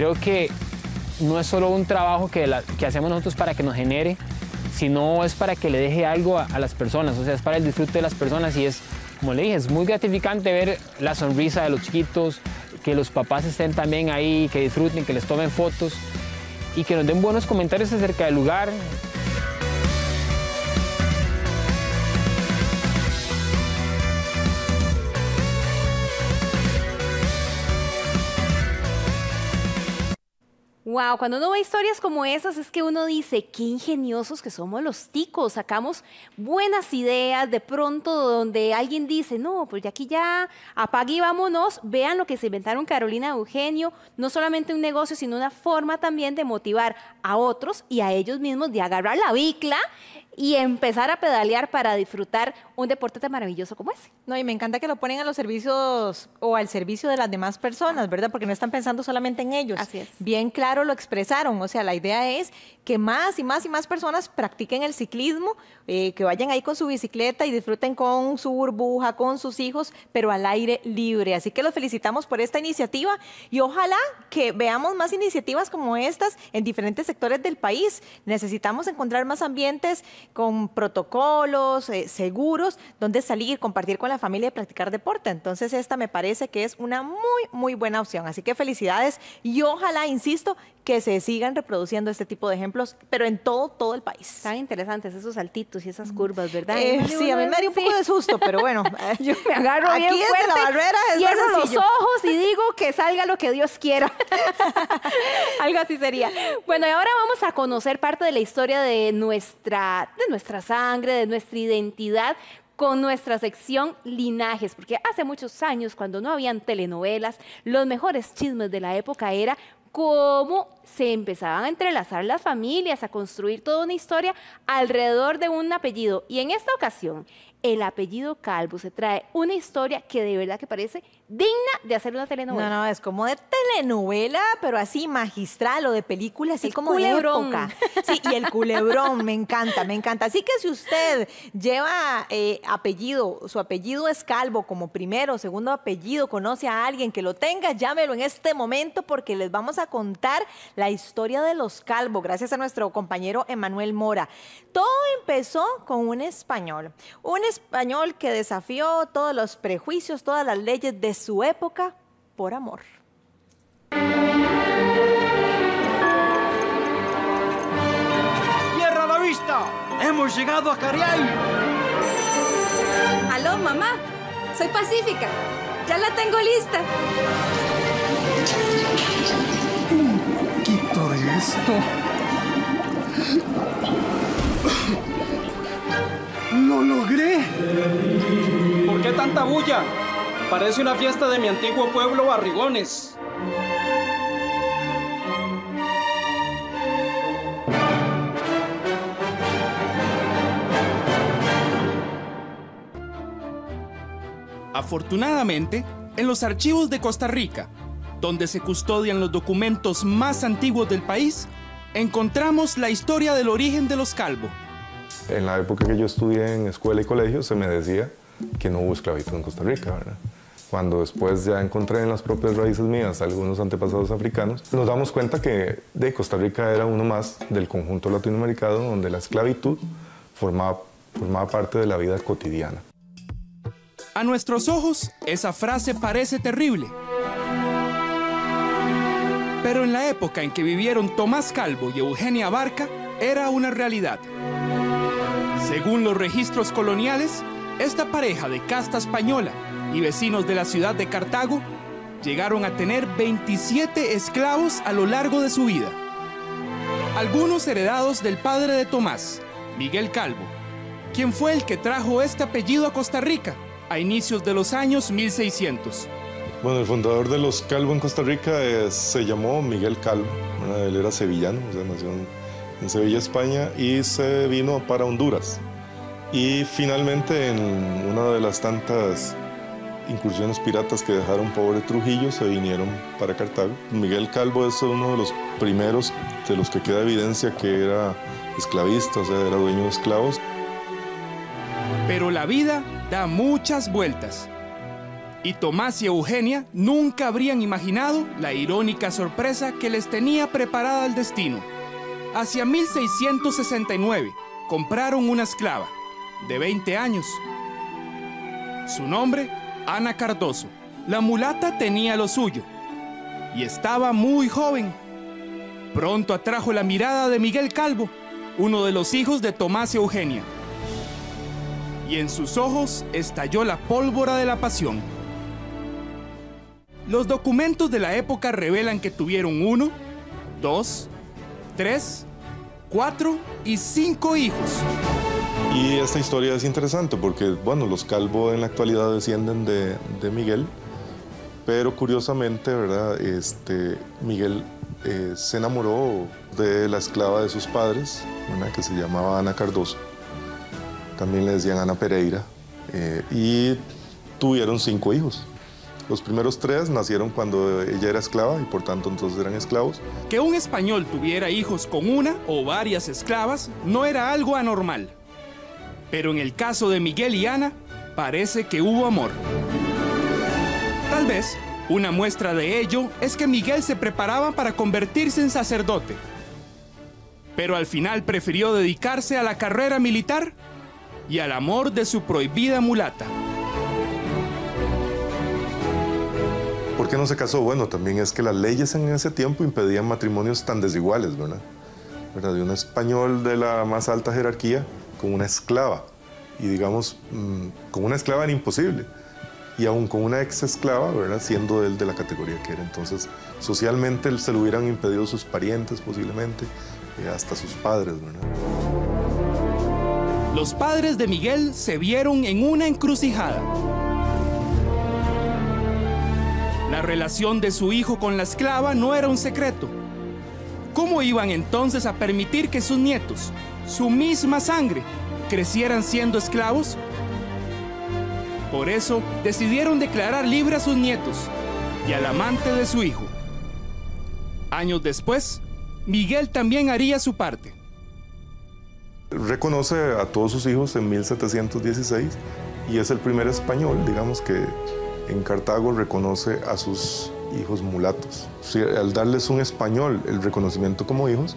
Creo que no es solo un trabajo que, hacemos nosotros para que nos genere, sino es para que le deje algo a, a las personas, o sea, es para el disfrute de las personas y es, como le dije, es muy gratificante ver la sonrisa de los chiquitos, que los papás estén también ahí, que disfruten, que les tomen fotos y que nos den buenos comentarios acerca del lugar. Wow, cuando uno ve historias como esas es que uno dice, qué ingeniosos que somos los ticos, sacamos buenas ideas, de pronto donde alguien dice, no, pues ya aquí ya apague y vámonos, vean lo que se inventaron Carolina y Eugenio, no solamente un negocio, sino una forma también de motivar a otros y a ellos mismos de agarrar la bicla y empezar a pedalear para disfrutar un deporte tan maravilloso como ese. No, y me encanta que lo ponen a los servicios o al servicio de las demás personas, ¿verdad? Porque no están pensando solamente en ellos. Así es. Bien claro lo expresaron. O sea, la idea es que más y más y más personas practiquen el ciclismo, eh, que vayan ahí con su bicicleta y disfruten con su burbuja, con sus hijos, pero al aire libre. Así que los felicitamos por esta iniciativa y ojalá que veamos más iniciativas como estas en diferentes sectores del país. Necesitamos encontrar más ambientes con protocolos eh, seguros donde salir, compartir con la familia y practicar deporte. Entonces esta me parece que es una muy, muy buena opción. Así que felicidades y ojalá, insisto, que se sigan reproduciendo este tipo de ejemplos, pero en todo, todo el país. Están interesantes esos saltitos y esas curvas, ¿verdad? Eh, sí, a mí me daría un poco de susto, pero bueno. Yo me agarro Aquí bien fuerte, la barrera es cierro los ojos y digo que salga lo que Dios quiera. Algo así sería. Bueno, y ahora vamos a conocer parte de la historia de nuestra, de nuestra sangre, de nuestra identidad con nuestra sección Linajes, porque hace muchos años, cuando no habían telenovelas, los mejores chismes de la época era cómo se empezaban a entrelazar las familias, a construir toda una historia alrededor de un apellido. Y en esta ocasión, el apellido Calvo se trae una historia que de verdad que parece digna de hacer una telenovela. No, no, es como de telenovela, pero así magistral o de película, así El como culebrón. de época. Sí, y el culebrón, me encanta, me encanta. Así que si usted lleva eh, apellido, su apellido es Calvo como primero, segundo apellido, conoce a alguien que lo tenga, llámelo en este momento porque les vamos a contar la historia de los Calvo, gracias a nuestro compañero Emanuel Mora. Todo empezó con un español, un español que desafió todos los prejuicios, todas las leyes de su época por amor. ¡Tierra a la vista! ¡Hemos llegado a Cariay! Aló, mamá. Soy Pacífica. Ya la tengo lista. Quito de esto. ¡Lo logré! ¿Por qué tanta bulla? Parece una fiesta de mi antiguo pueblo Barrigones. Afortunadamente, en los archivos de Costa Rica, donde se custodian los documentos más antiguos del país, encontramos la historia del origen de los Calvo. En la época que yo estudié en escuela y colegio se me decía que no hubo esclavitud en Costa Rica. Cuando después ya encontré en las propias raíces mías algunos antepasados africanos, nos damos cuenta que de Costa Rica era uno más del conjunto latinoamericano donde la esclavitud formaba, formaba parte de la vida cotidiana. A nuestros ojos, esa frase parece terrible. Pero en la época en que vivieron Tomás Calvo y Eugenia Barca, era una realidad. Según los registros coloniales, esta pareja de casta española y vecinos de la ciudad de Cartago llegaron a tener 27 esclavos a lo largo de su vida. Algunos heredados del padre de Tomás, Miguel Calvo, quien fue el que trajo este apellido a Costa Rica a inicios de los años 1600. Bueno, el fundador de los Calvo en Costa Rica eh, se llamó Miguel Calvo. Él era sevillano, o sea, nació en, en Sevilla, España, y se vino para Honduras. Y finalmente, en una de las tantas incursiones piratas que dejaron pobre Trujillo, se vinieron para Cartago. Miguel Calvo es uno de los primeros de los que queda evidencia que era esclavista, o sea, era dueño de esclavos. Pero la vida da muchas vueltas. Y Tomás y Eugenia nunca habrían imaginado la irónica sorpresa que les tenía preparada el destino. Hacia 1669 compraron una esclava de 20 años. Su nombre, Ana Cardoso. La mulata tenía lo suyo y estaba muy joven. Pronto atrajo la mirada de Miguel Calvo, uno de los hijos de Tomás Eugenia. Y en sus ojos estalló la pólvora de la pasión. Los documentos de la época revelan que tuvieron uno, dos, tres, cuatro y cinco hijos. Y esta historia es interesante porque, bueno, los Calvo en la actualidad descienden de, Miguel, pero curiosamente, ¿verdad? Este, Miguel eh, se enamoró de la esclava de sus padres, una que se llamaba Ana Cardoso. También le decían Ana Pereira. eh, y tuvieron cinco hijos. Los primeros tres nacieron cuando ella era esclava y por tanto entonces eran esclavos. Que un español tuviera hijos con una o varias esclavas no era algo anormal. Pero en el caso de Miguel y Ana, parece que hubo amor. Tal vez una muestra de ello es que Miguel se preparaba para convertirse en sacerdote. Pero al final prefirió dedicarse a la carrera militar y al amor de su prohibida mulata. ¿Por qué no se casó? Bueno, también es que las leyes en ese tiempo impedían matrimonios tan desiguales, ¿verdad? De un español de la más alta jerarquía con una esclava. Y digamos, mm, con una esclava era imposible. Y aún con una ex esclava, ¿verdad? Siendo él de la categoría que era. Entonces, socialmente se lo hubieran impedido sus parientes posiblemente, y hasta sus padres, ¿verdad? Los padres de Miguel se vieron en una encrucijada. La relación de su hijo con la esclava no era un secreto. ¿Cómo iban entonces a permitir que sus nietos, su misma sangre, crecieran siendo esclavos? Por eso decidieron declarar libre a sus nietos y al amante de su hijo. Años después, Miguel también haría su parte. Reconoce a todos sus hijos en 1716 y es el primer español, digamos, que en Cartago reconoce a sus hijos mulatos. Al darles un español el reconocimiento como hijos,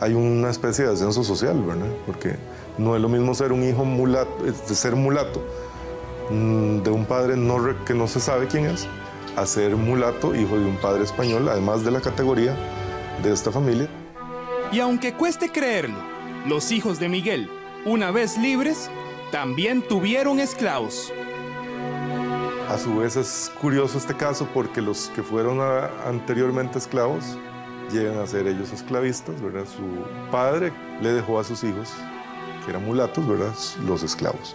hay una especie de ascenso social, ¿verdad? Porque no es lo mismo ser un hijo mulato, de ser mulato mm, de un padre no que no se sabe quién es, a ser mulato, hijo de un padre español, además de la categoría de esta familia. Y aunque cueste creerlo, los hijos de Miguel, una vez libres, también tuvieron esclavos. A su vez es curioso este caso porque los que fueron anteriormente esclavos llegan a ser ellos esclavistas, ¿verdad? Su padre le dejó a sus hijos, que eran mulatos, ¿verdad? Los esclavos.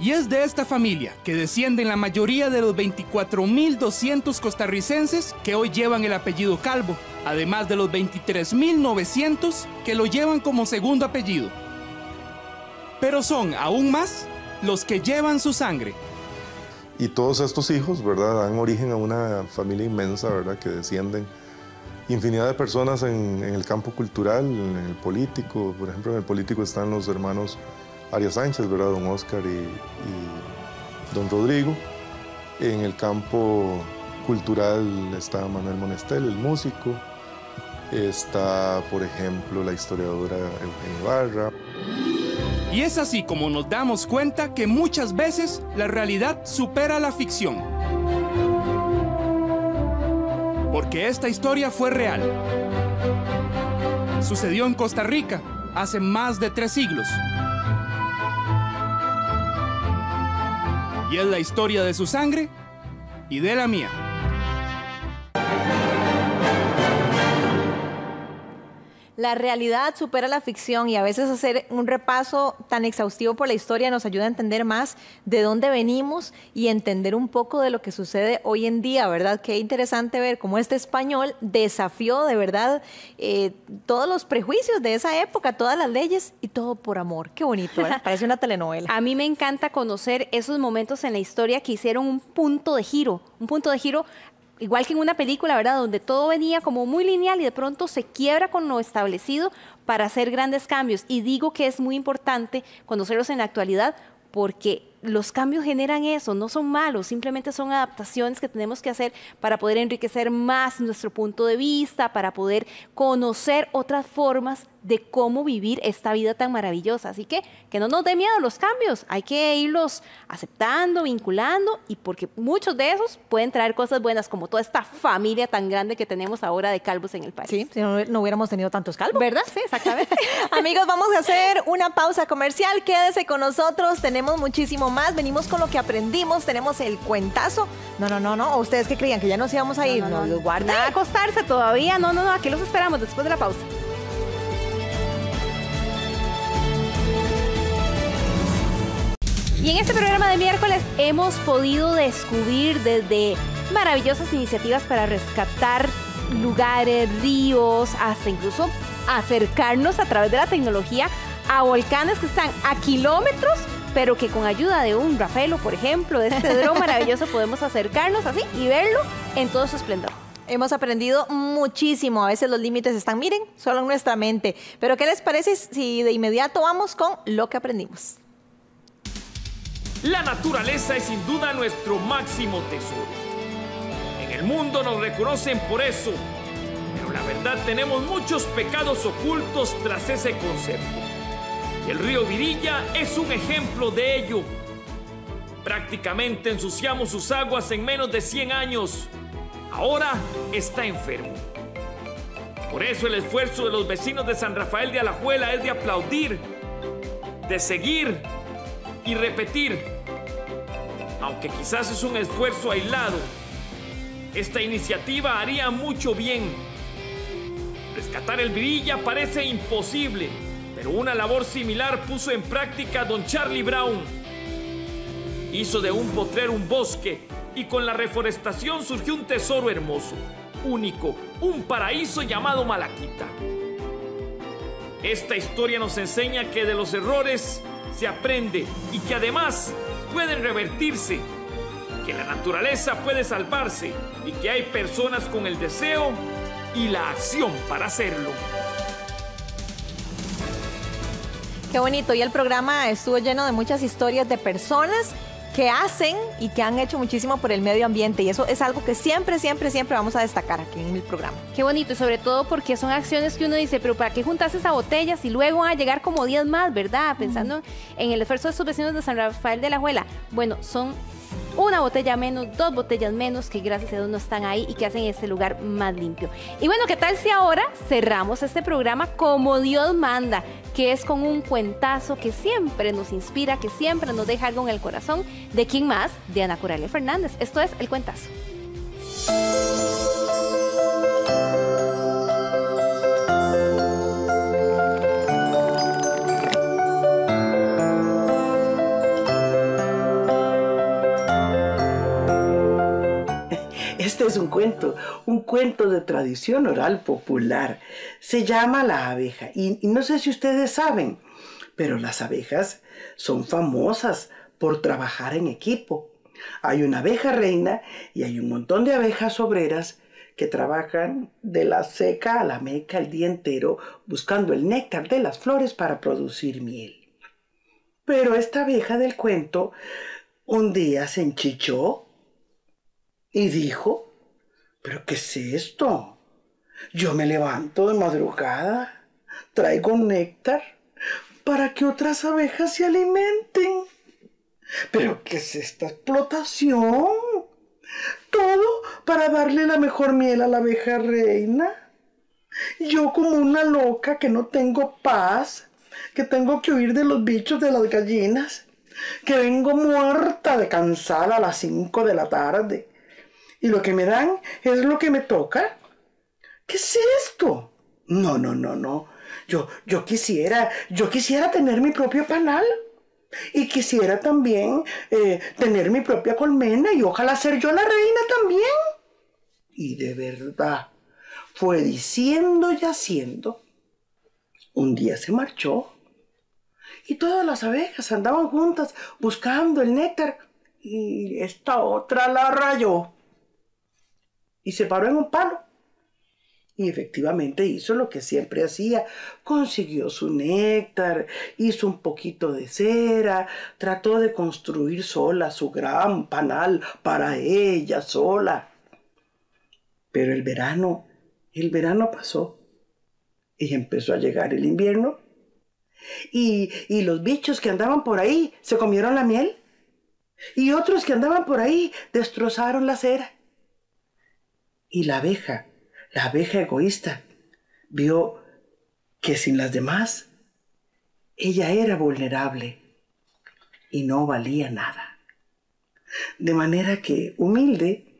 Y es de esta familia que descienden la mayoría de los 24.200 costarricenses que hoy llevan el apellido Calvo, además de los 23.900 que lo llevan como segundo apellido. Pero son aún más los que llevan su sangre. Y todos estos hijos, ¿verdad? Dan origen a una familia inmensa, ¿verdad? Que descienden infinidad de personas en, el campo cultural, en el político. Por ejemplo, en el político están los hermanos Arias Sánchez, ¿verdad? Don Oscar y, y don Rodrigo. En el campo cultural está Manuel Monestel, el músico. Está, por ejemplo, la historiadora Eugenia Barra. Y es así como nos damos cuenta que muchas veces la realidad supera la ficción. Porque esta historia fue real. Sucedió en Costa Rica hace más de tres siglos. Y es la historia de su sangre y de la mía. La realidad supera la ficción y a veces hacer un repaso tan exhaustivo por la historia nos ayuda a entender más de dónde venimos y entender un poco de lo que sucede hoy en día, ¿verdad? Qué interesante ver cómo este español desafió de verdad eh, todos los prejuicios de esa época, todas las leyes y todo por amor. Qué bonito, ¿verdad? Parece una telenovela. A mí me encanta conocer esos momentos en la historia que hicieron un punto de giro, un punto de giro igual que en una película, ¿verdad? Donde todo venía como muy lineal y de pronto se quiebra con lo establecido para hacer grandes cambios. Y digo que es muy importante conocerlos en la actualidad porque los cambios generan eso, no son malos, simplemente son adaptaciones que tenemos que hacer para poder enriquecer más nuestro punto de vista, para poder conocer otras formas de cómo vivir esta vida tan maravillosa. Así que que no nos dé miedo los cambios, hay que irlos aceptando, vinculando y porque muchos de esos pueden traer cosas buenas como toda esta familia tan grande que tenemos ahora de calvos en el país. Sí, si no, no hubiéramos tenido tantos calvos. ¿Verdad? Sí, exactamente. Amigos, vamos a hacer una pausa comercial. Quédese con nosotros. Tenemos muchísimo más. Venimos con lo que aprendimos. Tenemos el cuentazo. No, no, no, no. ¿O ¿Ustedes qué creían? Que ya nos íbamos a ir. No, los. Nada, acostarse todavía. No, no, no. Aquí los esperamos después de la pausa. Y en este programa de miércoles hemos podido descubrir desde maravillosas iniciativas para rescatar lugares, ríos, hasta incluso acercarnos a través de la tecnología a volcanes que están a kilómetros, pero que con ayuda de un Rafaelo, por ejemplo, de este dron maravilloso, podemos acercarnos así y verlo en todo su esplendor. Hemos aprendido muchísimo. A veces los límites están, miren, solo en nuestra mente. Pero ¿qué les parece si de inmediato vamos con lo que aprendimos? La naturaleza es sin duda nuestro máximo tesoro. En el mundo nos reconocen por eso, pero la verdad tenemos muchos pecados ocultos tras ese concepto. El río Virilla es un ejemplo de ello. Prácticamente ensuciamos sus aguas en menos de 100 años. Ahora está enfermo. Por eso el esfuerzo de los vecinos de San Rafael de Alajuela es de aplaudir, de seguir y repetir. Aunque quizás es un esfuerzo aislado, esta iniciativa haría mucho bien. Rescatar el Virilla parece imposible, pero una labor similar puso en práctica don Charlie Brown. Hizo de un potrero un bosque y con la reforestación surgió un tesoro hermoso, único, un paraíso llamado Malaquita. Esta historia nos enseña que de los errores se aprende y que además pueden revertirse, que la naturaleza puede salvarse y que hay personas con el deseo y la acción para hacerlo. Qué bonito. Y el programa estuvo lleno de muchas historias de personas que hacen y que han hecho muchísimo por el medio ambiente. Y eso es algo que siempre, siempre, siempre vamos a destacar aquí en el programa. Qué bonito, y sobre todo porque son acciones que uno dice, pero ¿para qué juntas esa botella si luego van a llegar como 10 más, verdad? Pensando en el esfuerzo de sus vecinos de San Rafael de la Juela. Bueno, son una botella menos, dos botellas menos que gracias a Dios no están ahí y que hacen este lugar más limpio. Y bueno, ¿qué tal si ahora cerramos este programa como Dios manda? Que es con un cuentazo que siempre nos inspira, que siempre nos deja algo en el corazón. ¿De quién más? De Ana Coralia Fernández. Esto es El Cuentazo. Este es un cuento, un cuento de tradición oral popular. Se llama La abeja. Y, no sé si ustedes saben, pero las abejas son famosas por trabajar en equipo. Hay una abeja reina y hay un montón de abejas obreras que trabajan de la seca a la meca el día entero buscando el néctar de las flores para producir miel. Pero esta abeja del cuento un día se enchichó y dijo, ¿pero qué es esto? Yo me levanto de madrugada, traigo néctar para que otras abejas se alimenten. ¿Pero qué es esta explotación? Todo para darle la mejor miel a la abeja reina. Yo como una loca que no tengo paz, que tengo que huir de los bichos de las gallinas, que vengo muerta de cansada a las 5 de la tarde. Y lo que me dan es lo que me toca. ¿Qué es esto? No, no, no, no. Yo, yo quisiera, yo quisiera tener mi propio panal. Y quisiera también eh, tener mi propia colmena y ojalá ser yo la reina también. Y de verdad, fue diciendo y haciendo. Un día se marchó y todas las abejas andaban juntas buscando el néctar y esta otra la rayó y se paró en un palo. Y efectivamente hizo lo que siempre hacía. Consiguió su néctar, hizo un poquito de cera, trató de construir sola su gran panal para ella sola. Pero el verano, el verano pasó y empezó a llegar el invierno. Y, y los bichos que andaban por ahí se comieron la miel. Y otros que andaban por ahí destrozaron la cera. Y la abeja, la abeja egoísta, vio que sin las demás, ella era vulnerable y no valía nada. De manera que, humilde,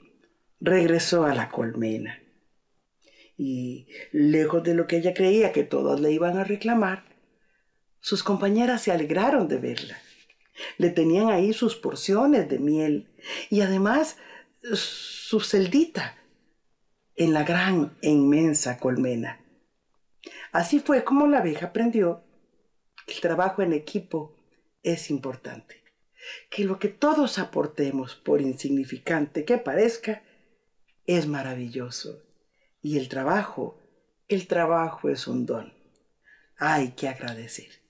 regresó a la colmena. Y, lejos de lo que ella creía que todos le iban a reclamar, sus compañeras se alegraron de verla. Le tenían ahí sus porciones de miel y además su celdita en la gran e inmensa colmena. Así fue como la abeja aprendió que el trabajo en equipo es importante, que lo que todos aportemos, por insignificante que parezca, es maravilloso. Y el trabajo, el trabajo es un don. Hay que agradecer.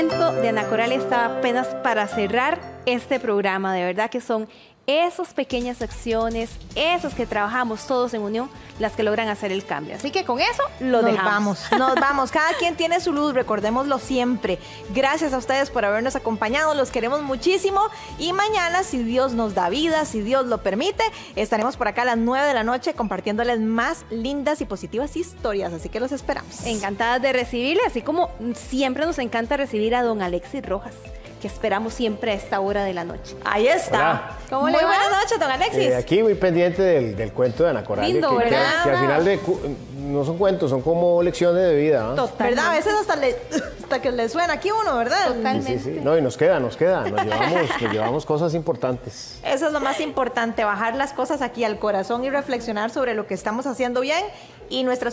Cuento de Ana Coralia estaba apenas para cerrar este programa. De verdad que son esas pequeñas acciones, esas que trabajamos todos en unión, las que logran hacer el cambio. Así que con eso lo nos dejamos. vamos, nos vamos. Cada quien tiene su luz, recordémoslo siempre. Gracias a ustedes por habernos acompañado, los queremos muchísimo. Y mañana, si Dios nos da vida, si Dios lo permite, estaremos por acá a las 9 de la noche compartiéndoles más lindas y positivas historias. Así que los esperamos. Encantadas de recibirle, así como siempre nos encanta recibir a don Alexis Rojas, que esperamos siempre a esta hora de la noche. Ahí está. Hola. ¿Cómo Muy le va? buenas noches, don Alexis. Eh, aquí muy pendiente del, del cuento de Ana Corral. Lindo, que, ¿verdad? que al final de cu- no son cuentos, son como lecciones de vida. ¿no? ¿Verdad? A veces hasta, le- hasta que le suena aquí uno, ¿verdad? Sí, sí, sí. No, y nos queda, nos queda. Nos llevamos, nos llevamos cosas importantes. Eso es lo más importante, bajar las cosas aquí al corazón y reflexionar sobre lo que estamos haciendo bien y nuestras